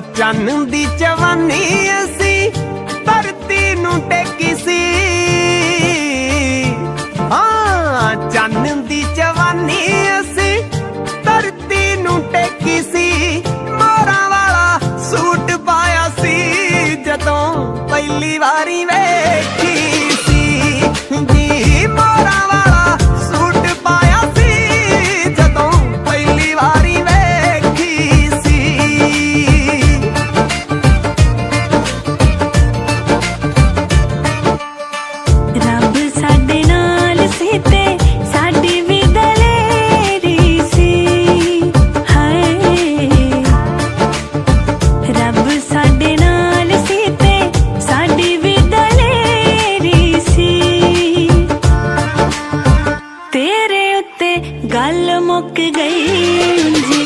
ਚੰਨ ਦੀ ਜਵਾਨੀ ਅਸੀਂ ਧਰਤੀ ਨੂੰ ਟੇਕੀ ਗੱਲ ਮੁੱਕ ਗਈ ਜੀ